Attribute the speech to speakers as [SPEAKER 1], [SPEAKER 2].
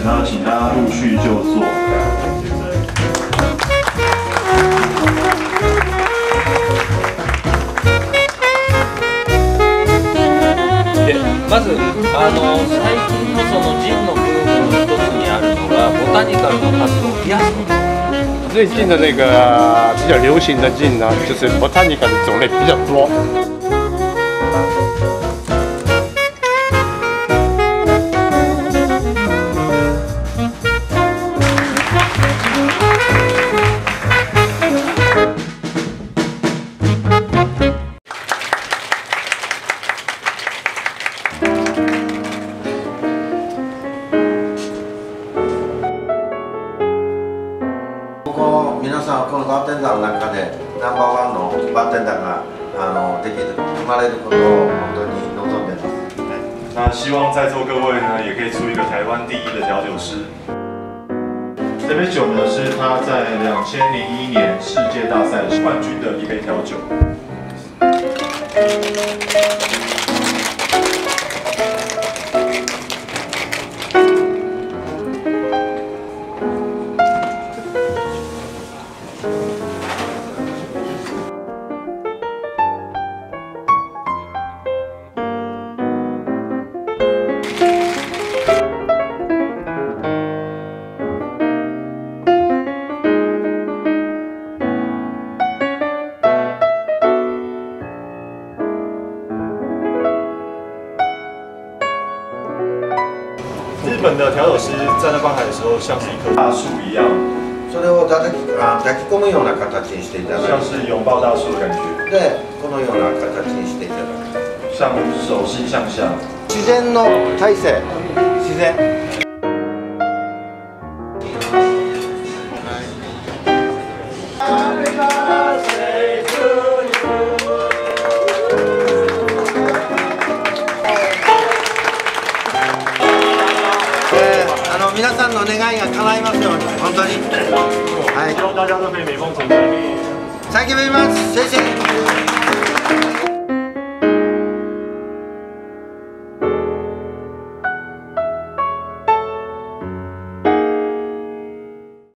[SPEAKER 1] 请大家陆续就座。
[SPEAKER 2] でまずあの最近のそのジンのブームの一つにあるのがボタニカルの数を増やすこと
[SPEAKER 3] 最近的那个比较流行的镜呢，就是 botanica 的种类比较多。
[SPEAKER 4] バーテンダーの中でナンバーワンのバーテンダーがあのできる生まれることを本当に望んでます
[SPEAKER 1] 那希望在座各位呢，也可以出一个台湾第一的调酒师。这杯酒呢，是他在两千零一年世界大赛冠军的一杯调酒。日本的调酒师站在吧台的时候，像是一棵大树一样，
[SPEAKER 4] それを抱きあ抱き込むような形にしていただいてでこのような形にしていただく。自然の体勢自然願いが叶いますように本当に。はい。